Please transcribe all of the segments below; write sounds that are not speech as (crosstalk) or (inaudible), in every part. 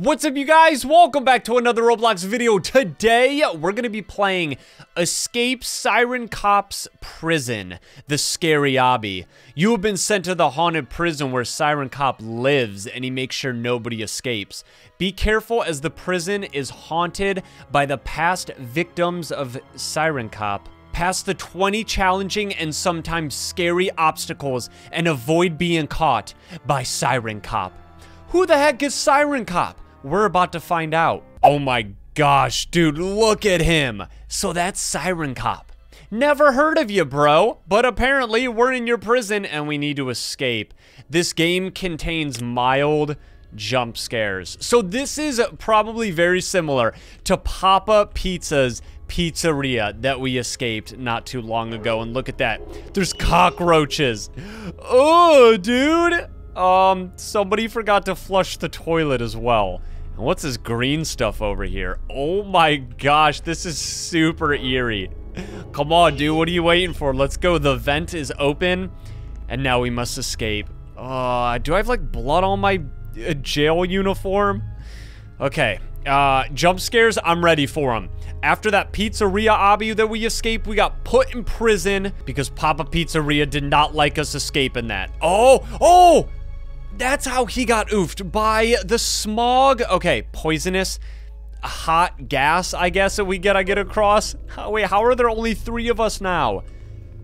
What's up, you guys? Welcome back to another Roblox video. Today, we're going to be playing Escape Siren Cop's Prison, the scary obby. You have been sent to the haunted prison where Siren Cop lives, and he makes sure nobody escapes. Be careful as the prison is haunted by the past victims of Siren Cop. Pass the 20 challenging and sometimes scary obstacles and avoid being caught by Siren Cop. Who the heck is Siren Cop? We're about to find out. Oh my gosh, dude, look at him. So that's Siren Cop. Never heard of you, bro. But apparently, we're in your prison and we need to escape. This game contains mild jump scares. So this is probably very similar to Papa Pizza's pizzeria that we escaped not too long ago. And look at that. There's cockroaches. (gasps) Oh, dude. Um, somebody forgot to flush the toilet as well. And what's this green stuff over here? Oh my gosh, this is super eerie. Come on, dude, what are you waiting for? Let's go. The vent is open, and now we must escape. Uh, do I have, like, blood on my uh, jail uniform? Okay, uh, jump scares, I'm ready for them. After that pizzeria obby that we escaped, we got put in prison because Papa Pizzeria did not like us escaping that. Oh, oh! That's how he got oofed, by the smog. Okay, poisonous hot gas, I guess, that we get I get across. Wait, how are there only three of us now?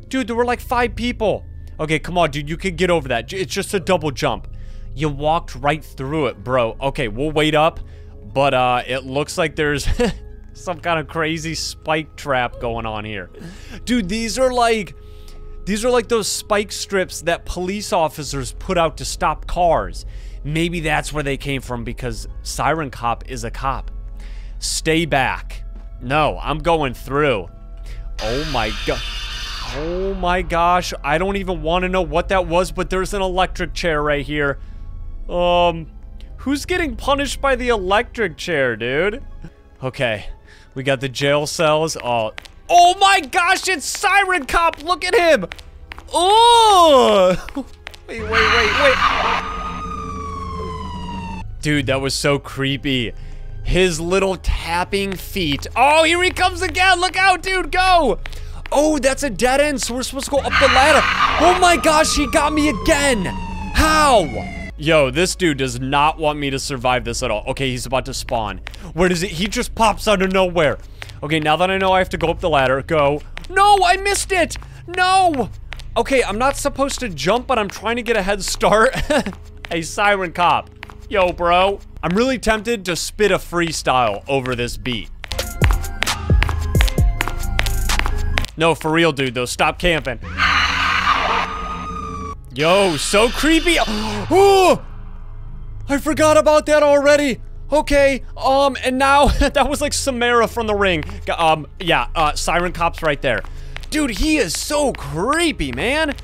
Dude, there were like five people. Okay, come on, dude, you can get over that. It's just a double jump. You walked right through it, bro. Okay, we'll wait up, but uh, it looks like there's (laughs) some kind of crazy spike trap going on here. Dude, these are like these are like those spike strips that police officers put out to stop cars. Maybe that's where they came from because Siren Cop is a cop. Stay back. No, I'm going through. Oh my god. Oh my gosh. I don't even want to know what that was, but there's an electric chair right here. Um, who's getting punished by the electric chair, dude? Okay, we got the jail cells. Oh, Oh my gosh, it's Siren Cop! Look at him! Oh! (laughs) Wait, wait, wait, wait. Dude, that was so creepy. His little tapping feet. Oh, here he comes again! Look out, dude, go! Oh, that's a dead end, so we're supposed to go up the ladder. Oh my gosh, he got me again! How? Yo, this dude does not want me to survive this at all. Okay, he's about to spawn. Where does it? He just pops out of nowhere. Okay, now that I know I have to go up the ladder, go. No, I missed it! No! Okay, I'm not supposed to jump, but I'm trying to get a head start. (laughs) a Siren Cop. Yo, bro. I'm really tempted to spit a freestyle over this beat. No, for real, dude, though. Stop camping. Yo, so creepy. (gasps) Ooh! I forgot about that already. Okay, um, and now, (laughs) that was like Samara from The Ring. Um, yeah, uh, Siren Cop's right there. Dude, he is so creepy, man.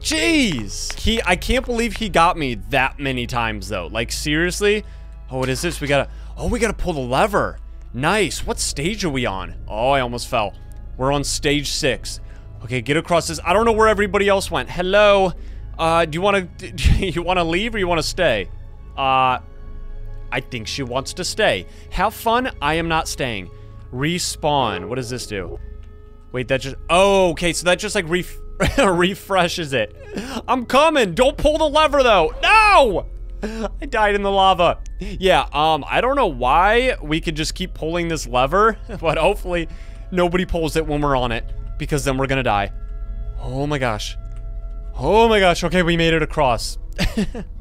Jeez. He, I can't believe he got me that many times, though. Like, seriously? Oh, what is this? We gotta, oh, we gotta pull the lever. Nice. What stage are we on? Oh, I almost fell. We're on stage six. Okay, get across this. I don't know where everybody else went. Hello? Uh, do you want to, (laughs) you want to leave or you want to stay? Uh, I think she wants to stay. Have fun. I am not staying. Respawn. What does this do? Wait, that just... Oh, okay. So that just like ref (laughs) refreshes it. I'm coming. Don't pull the lever though. No! (laughs) I died in the lava. Yeah, um, I don't know why we could just keep pulling this lever, (laughs) but hopefully nobody pulls it when we're on it, because then we're gonna die. Oh my gosh. Oh my gosh. Okay, we made it across.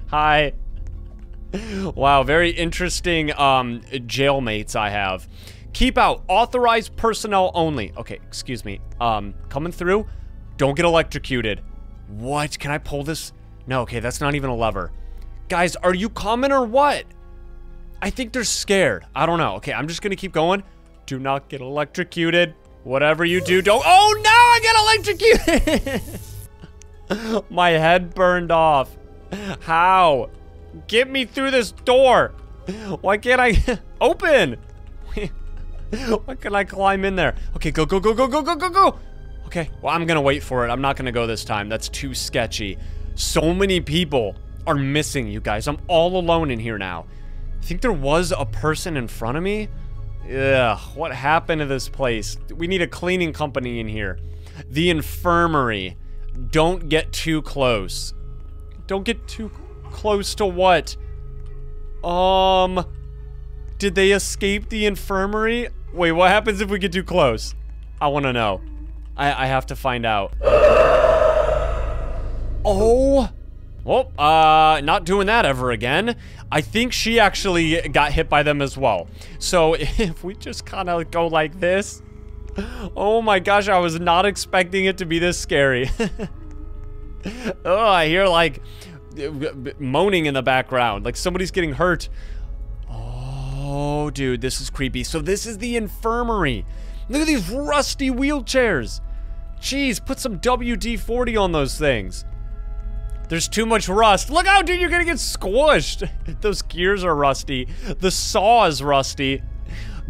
Hi. Wow, very interesting um, jailmates I have. Keep out. Authorized personnel only. Okay, excuse me. Um, coming through. Don't get electrocuted. What? Can I pull this? No, okay, that's not even a lever. Guys, are you coming or what? I think they're scared. I don't know. Okay, I'm just gonna keep going. Do not get electrocuted. Whatever you do, don't- Oh no, I got electrocuted! (laughs) My head burned off. How? Get me through this door. Why can't I (laughs) open? (laughs) Why can't I climb in there? Okay, go, go, go, go, go, go, go, go. Okay, well, I'm gonna wait for it. I'm not gonna go this time. That's too sketchy. So many people are missing, you guys. I'm all alone in here now. I think there was a person in front of me. Ugh, what happened to this place? We need a cleaning company in here. The infirmary. Don't get too close. Don't get too close to what? Um, did they escape the infirmary? Wait, what happens if we get too close? I want to know. I, I have to find out. Oh. Well, uh, not doing that ever again. I think she actually got hit by them as well. So (laughs) if we just kind of go like this. Oh my gosh, I was not expecting it to be this scary. (laughs) oh, I hear like moaning in the background. Like somebody's getting hurt. Oh, dude, this is creepy. So this is the infirmary. Look at these rusty wheelchairs. Jeez, put some WD-40 on those things. There's too much rust. Look out, dude, you're gonna get squished. (laughs) those gears are rusty. The saw is rusty.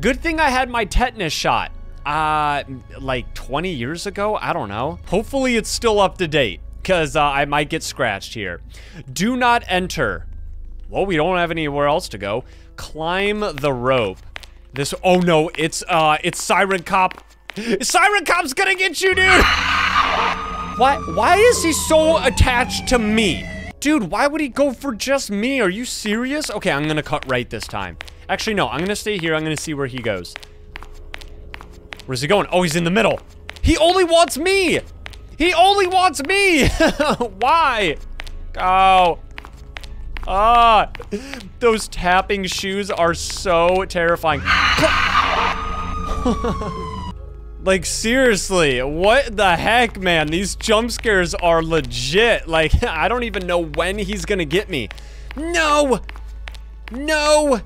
Good thing I had my tetanus shot. Uh, like 20 years ago? I don't know. Hopefully it's still up to date because uh, I might get scratched here. Do not enter. Well, we don't have anywhere else to go. Climb the rope. This, oh no, it's, uh, it's Siren Cop. Siren Cop's gonna get you, dude! Why, why is he so attached to me? Dude, why would he go for just me? Are you serious? Okay, I'm gonna cut right this time. Actually, no, I'm gonna stay here. I'm gonna see where he goes. Where's he going? Oh, he's in the middle. He only wants me! He only wants me! (laughs) Why? Oh. Ah. Those tapping shoes are so terrifying. (laughs) like, seriously, what the heck, man? These jump scares are legit. Like, (laughs) I don't even know when he's gonna get me. No! No!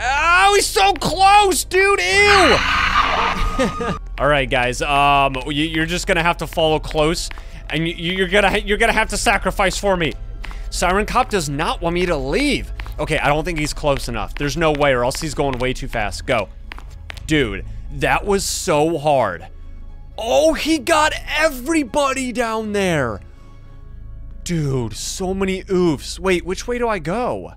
Oh, he's so close, dude! Ew! All right, guys. Um, you, are just gonna have to follow close, and you, are gonna you're gonna have to sacrifice for me. Siren Cop does not want me to leave. Okay, I don't think he's close enough. There's no way, or else he's going way too fast. Go, dude. That was so hard. Oh, he got everybody down there. Dude, so many oofs. Wait, which way do I go?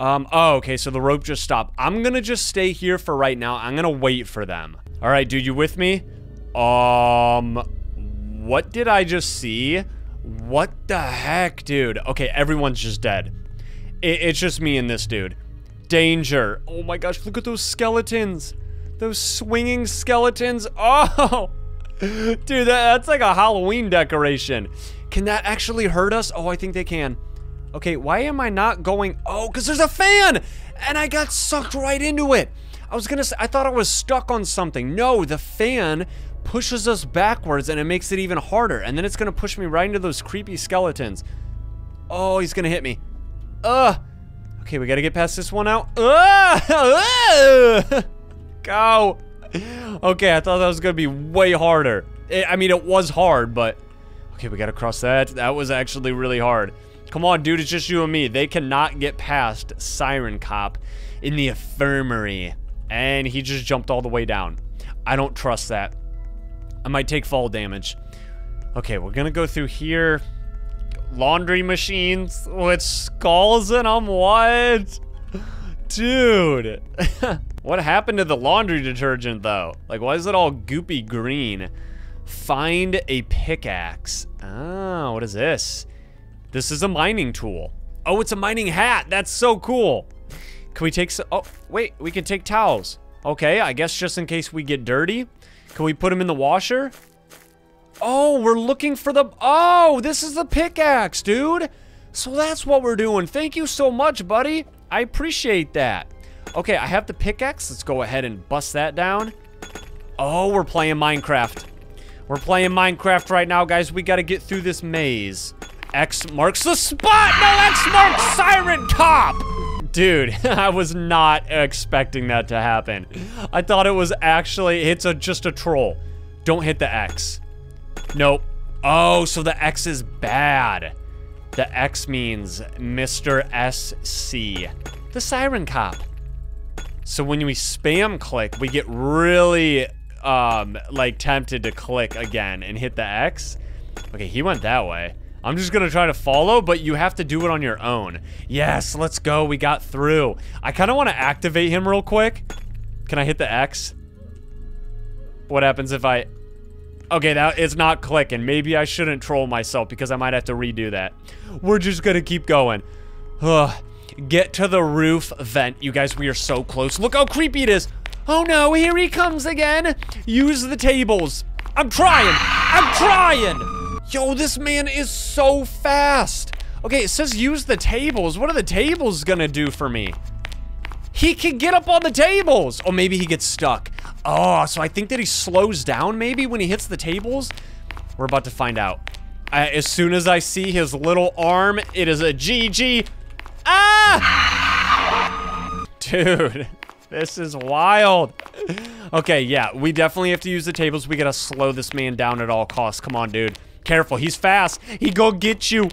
Um, oh, okay, so the rope just stopped. I'm gonna just stay here for right now. I'm gonna wait for them. All right, dude, you with me? Um, what did I just see? What the heck, dude? Okay, everyone's just dead. It, it's just me and this dude. Danger. Oh my gosh, look at those skeletons. Those swinging skeletons. (laughs) Oh, dude, that, that's like a Halloween decoration. Can that actually hurt us? Oh, I think they can. Okay, why am I not going? Oh, because there's a fan! And I got sucked right into it. I was gonna say, I thought I was stuck on something. No, the fan pushes us backwards and it makes it even harder. And then it's gonna push me right into those creepy skeletons. Oh, he's gonna hit me. Ugh. Okay, we gotta get past this one out. Ugh! (laughs) Go. Okay, I thought that was gonna be way harder. It, I mean, it was hard, but... Okay, we gotta cross that. That was actually really hard. Come on, dude, it's just you and me. They cannot get past Siren Cop in the infirmary. And he just jumped all the way down. I don't trust that. I might take fall damage. Okay, we're gonna go through here. Laundry machines with skulls in them, what? Dude. (laughs) what happened to the laundry detergent, though? Like, why is it all goopy green? Find a pickaxe. Oh, what is this? This is a mining tool. Oh, it's a mining hat. That's so cool. Can we take some? Oh, wait. We can take towels. Okay, I guess just in case we get dirty. Can we put them in the washer? Oh, we're looking for the... Oh, this is the pickaxe, dude. So that's what we're doing. Thank you so much, buddy. I appreciate that. Okay, I have the pickaxe. Let's go ahead and bust that down. Oh, we're playing Minecraft. We're playing Minecraft right now, guys. We got to get through this maze. X marks the spot! No, X marks Siren Cop! Dude, (laughs) I was not expecting that to happen. I thought it was actually, it's a just a troll. Don't hit the X. Nope. Oh, so the X is bad. The X means Mr. SC. The Siren Cop. So when we spam click, we get really, um, like tempted to click again and hit the X. Okay, he went that way. I'm just gonna try to follow, but you have to do it on your own. Yes, let's go. We got through. I kind of want to activate him real quick. Can I hit the X? What happens if I... Okay, that is not clicking. Maybe I shouldn't troll myself because I might have to redo that. We're just gonna keep going. Ugh. Get to the roof vent. You guys, we are so close. Look how creepy it is. Oh no, here he comes again. Use the tables. I'm trying. I'm trying. Yo, this man is so fast. Okay, it says use the tables. What are the tables gonna do for me? He can get up on the tables. Oh, maybe he gets stuck. Oh, so I think that he slows down maybe when he hits the tables? We're about to find out. as soon as I see his little arm, it is a GG. Ah! Dude, (laughs) this is wild. Okay, yeah, we definitely have to use the tables. We gotta slow this man down at all costs. Come on, dude. Careful, he's fast. He go get you.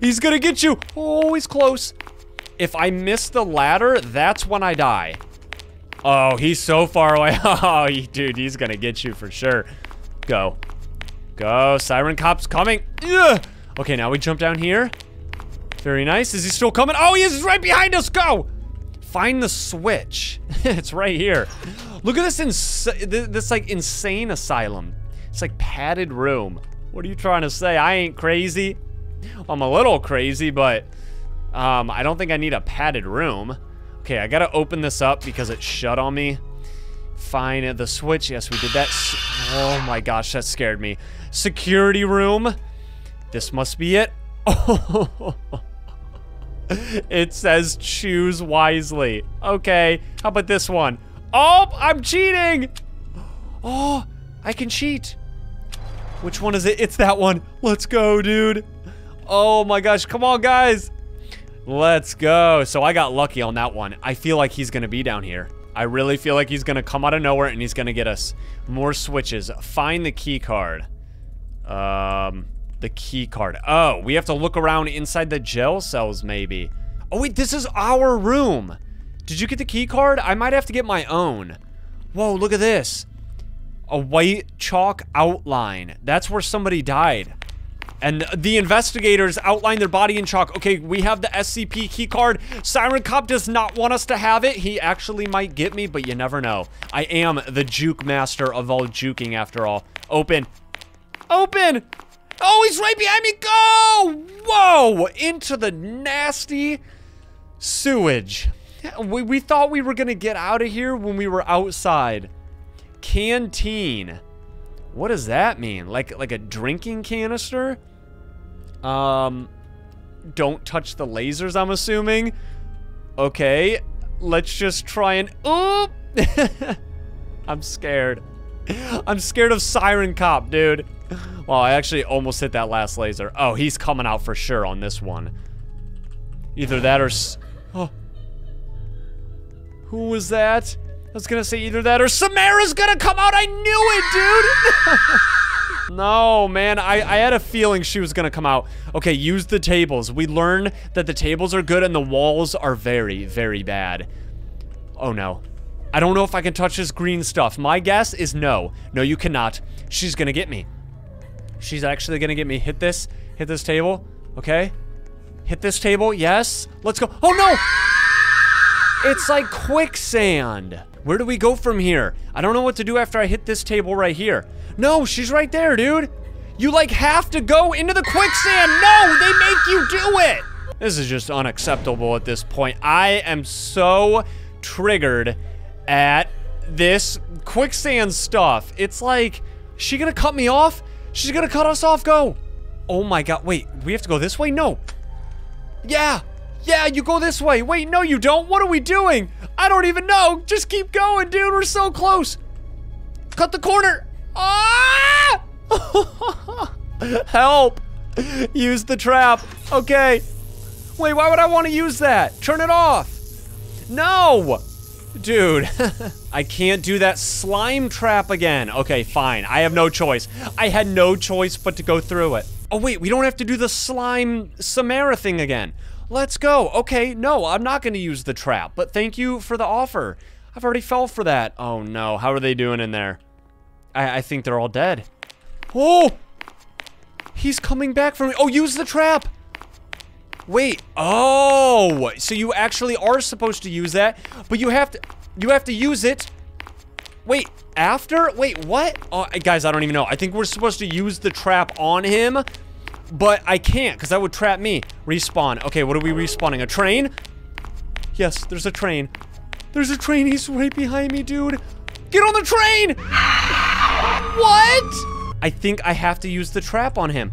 He's gonna get you. Oh, he's close. If I miss the ladder, that's when I die. Oh, he's so far away. (laughs) Oh, dude, he's gonna get you for sure. Go. Go, Siren Cop's coming. Ugh. Okay, now we jump down here. Very nice. Is he still coming? Oh, he is right behind us. Go. Find the switch. (laughs) it's right here. Look at this ins this like insane asylum. It's like padded room. What are you trying to say? I ain't crazy. I'm a little crazy, but um, I don't think I need a padded room. Okay, I gotta open this up because it shut on me. Find the switch. Yes, we did that. Oh my gosh, that scared me. Security room. This must be it. (laughs) It says choose wisely. Okay, how about this one? Oh, I'm cheating! (gasps) Oh, I can cheat. Which one is it? It's that one. Let's go, dude. Oh my gosh, come on, guys. Let's go. So I got lucky on that one. I feel like he's gonna be down here. I really feel like he's gonna come out of nowhere and he's gonna get us more switches. Find the key card. Um, the key card. Oh, we have to look around inside the jail cells, maybe. Oh, wait, this is our room. Did you get the key card? I might have to get my own. Whoa, look at this. A white chalk outline. That's where somebody died. And the investigators outlined their body in chalk. Okay, we have the SCP key card. Siren Cop does not want us to have it. He actually might get me, but you never know. I am the juke master of all juking after all. Open. Open! Oh, he's right behind me. Go! Whoa! Into the nasty sewage. We, we thought we were going to get out of here when we were outside. Canteen. What does that mean? Like like a drinking canister? Um don't touch the lasers, I'm assuming. Okay. Let's just try and Oop! (laughs) I'm scared. I'm scared of Siren Cop, dude. Well, I actually almost hit that last laser. Oh, he's coming out for sure on this one. Either that or... Oh. (gasps) Who was that? I was gonna say either that or Samara's gonna come out. I knew it, dude. (laughs) no, man. I, I had a feeling she was gonna come out. Okay, use the tables. We learn that the tables are good and the walls are very, very bad. Oh, no. I don't know if I can touch this green stuff. My guess is no. No, you cannot. She's gonna get me. She's actually gonna get me. Hit this. Hit this table. Okay. Hit this table. Yes. Let's go. Oh, no! (laughs) It's like quicksand. Where do we go from here? I don't know what to do after I hit this table right here. No, she's right there, dude. You, like, have to go into the quicksand. No, they make you do it. This is just unacceptable at this point. I am so triggered at this quicksand stuff. It's like, she gonna cut me off? She's gonna cut us off, go! Oh my god, wait, we have to go this way? No. Yeah, yeah, you go this way. Wait, no you don't. What are we doing? I don't even know. Just keep going, dude. We're so close. Cut the corner. Ah! (laughs) Help. Use the trap. Okay. Wait, why would I want to use that? Turn it off. No. Dude, (laughs) I can't do that slime trap again. Okay, fine. I have no choice. I had no choice but to go through it. Oh, wait, we don't have to do the slime Samara thing again. Let's go. Okay, no, I'm not going to use the trap, but thank you for the offer. I've already fell for that. Oh, no. How are they doing in there? I, I think they're all dead. Oh! He's coming back for me. Oh, use the trap. Wait. Oh, so you actually are supposed to use that, but you have to, you have to use it. Wait, after? Wait, what? Oh, guys, I don't even know. I think we're supposed to use the trap on him, but I can't because that would trap me. Respawn. Okay, what are we respawning? A train? Yes, there's a train. There's a train. He's right behind me, dude. Get on the train! (laughs) what? I think I have to use the trap on him.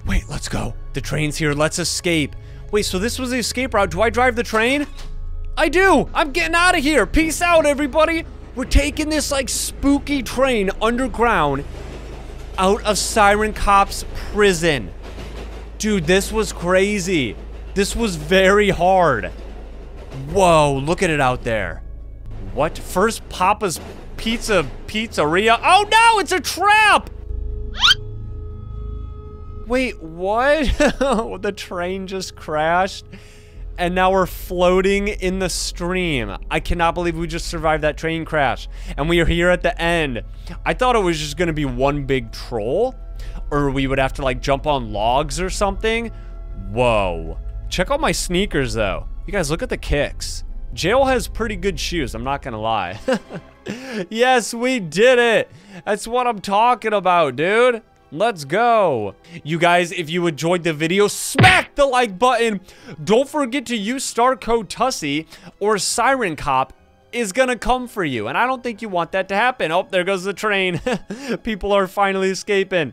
(gasps) Wait, let's go. The train's here. Let's escape. Wait, so this was the escape route. Do I drive the train? I do. I'm getting out of here. Peace out, everybody. We're taking this, like, spooky train underground out of Siren Cop's prison. Dude, this was crazy. This was very hard. Whoa, look at it out there. What? First Papa's Pizza Pizzeria? Oh no, it's a trap! Wait, what? (laughs) the train just crashed and now we're floating in the stream. I cannot believe we just survived that train crash. And we are here at the end. I thought it was just gonna be one big troll. Or we would have to like jump on logs or something. Whoa. Check out my sneakers though. You guys look at the kicks. Jail has pretty good shoes, I'm not gonna lie. (laughs) yes, we did it. That's what I'm talking about, dude. Let's go. You guys, if you enjoyed the video, smack the like button. Don't forget to use star code TUSSY or Siren Cop is gonna come for you. And I don't think you want that to happen. Oh, there goes the train. (laughs) People are finally escaping.